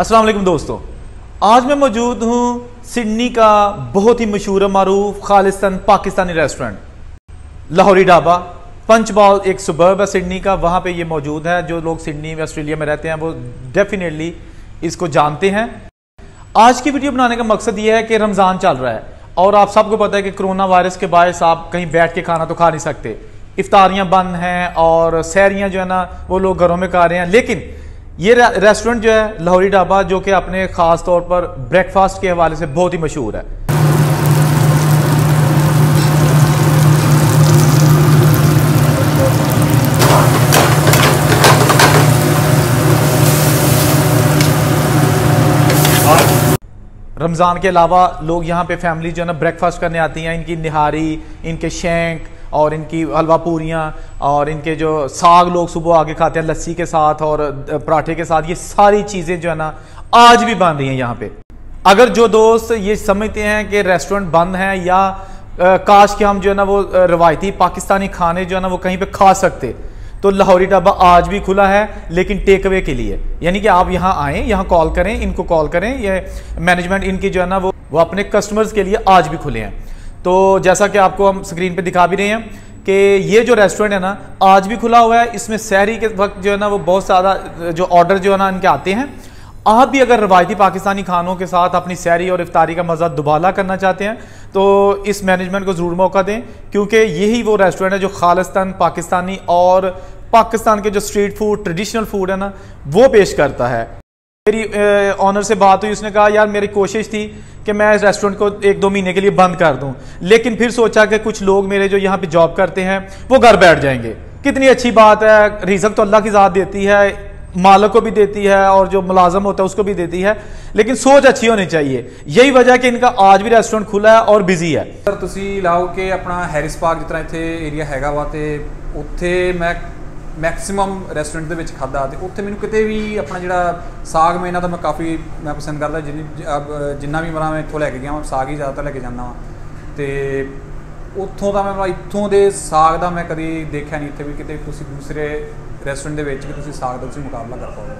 अस्सलाम वालेकुम दोस्तों। आज मैं मौजूद हूँ सिडनी का बहुत ही मशहूर मरूफ खालिस्तान पाकिस्तानी रेस्टोरेंट। लाहौरी ढाबा, पंचबॉल एक सुबर्ब है सिडनी का, वहाँ पे ये मौजूद है। जो लोग सिडनी ऑस्ट्रेलिया में रहते हैं, वो डेफिनेटली इसको जानते हैं। आज की वीडियो बनाने का मकसद ये है कि रमज़ान चल रहा है और आप सबको पता है कि कोरोना वायरस के बायस आप कहीं बैठ के खाना तो खा नहीं सकते। इफ्तारियाँ बंद हैं और सैरियाँ जो है ना, वो लोग घरों में खा रहे हैं। लेकिन ये रेस्टोरेंट जो है, लाहौरी ढाबा, जो कि अपने ख़ास तौर पर ब्रेकफास्ट के हवाले से बहुत ही मशहूर है। रमज़ान के अलावा लोग यहाँ पे फैमिली जो है ना ब्रेकफास्ट करने आती हैं, इनकी निहारी, इनके शेंक और इनकी हलवा पूरियाँ, और इनके जो साग लोग सुबह आगे खाते हैं, लस्सी के साथ और पराठे के साथ, ये सारी चीज़ें जो है ना, आज भी बन रही हैं यहाँ पे। अगर जो दोस्त ये समझते हैं कि रेस्टोरेंट बंद हैं या काश के हम जो है ना वो रवायती पाकिस्तानी खाने जो है ना वो कहीं पे खा सकते तो लाहौरी ढाबा आज भी खुला है, लेकिन टेक अवे के लिए। यानी कि आप यहाँ आएँ, यहाँ कॉल करें, इनको कॉल करें, ये मैनेजमेंट इनकी जो है ना वो वो अपने कस्टमर्स के लिए आज भी खुले हैं। तो जैसा कि आपको हम स्क्रीन पे दिखा भी रहे हैं कि ये जो रेस्टोरेंट है ना, आज भी खुला हुआ है। इसमें शहरी के वक्त जो है ना, वो बहुत ज़्यादा, जो ऑर्डर जो है ना, इनके आते हैं। आप भी अगर रवायती पाकिस्तानी खानों के साथ अपनी सैरी और इफ्तारी का मज़ा दुबाला करना चाहते हैं तो इस मैनेजमेंट को ज़रूर मौका दें, क्योंकि यही वो रेस्टोरेंट है जो खालिस्तान, पाकिस्तानी और पाकिस्तान के जो स्ट्रीट फ़ूड ट्रेडिशनल फ़ूड है ना, वो पेश करता है। मेरी ऑनर से बात हुई, उसने कहा, यार, मेरी कोशिश थी कि मैं इस रेस्टोरेंट को एक दो महीने के लिए बंद कर दूँ। लेकिन फिर सोचा कि कुछ लोग मेरे जो यहाँ पे जॉब करते हैं, वो घर बैठ जाएँगे। कितनी अच्छी बात है रिज़ल्ट तो अल्लाह की ज़ात देती है, मालक को भी देती है और जो मुलाजम होता है, उसको भी देती है। लेकिन सोच अच्छी होनी चाहिए। यही वजह कि इनका आज भी रेस्टोरेंट खुला है और बिज़ी है। सर तुम लाओ कि अपना हैरिस पार्क जितना इतने एरिया हैगा वा तो मैं ਮੈਕਸਿਮਮ ਰੈਸਟੋਰੈਂਟ ਦੇ ਵਿੱਚ ਖਾਦਾ ਤੇ ਉੱਥੇ ਮੈਨੂੰ ਕਿਤੇ ਵੀ ਆਪਣਾ ਜਿਹੜਾ ਸਾਗ ਮੈਂ ਇਹਨਾਂ ਦਾ ਮੈਂ ਕਾਫੀ ਮੈਂ ਪਸੰਦ ਕਰਦਾ, ਜਿੰਨੀ ਜਿੰਨਾ ਵੀ ਮਰਾਂ ਮੈਂ ਇੱਥੋਂ ਲੈ ਕੇ ਗਿਆ ਮੈਂ ਸਾਗ ਹੀ ਜ਼ਿਆਦਾਤਰ ਲੈ ਕੇ ਜਾਂਦਾ ਵਾਂ। ਤੇ ਉੱਥੋਂ ਦਾ ਮੈਂ ਇੱਥੋਂ ਦੇ ਸਾਗ ਦਾ ਮੈਂ ਕਦੀ ਦੇਖਿਆ ਨਹੀਂ, ਇੱਥੇ ਵੀ ਕਿਤੇ ਤੁਸੀਂ ਦੂਸਰੇ ਰੈਸਟੋਰੈਂਟ ਦੇ ਵਿੱਚ ਵੀ ਤੁਸੀਂ ਸਾਗ ਦਾ ਤੁਸੀਂ ਮੁਕਾਬਲਾ ਕਰ ਪਾਓਗੇ।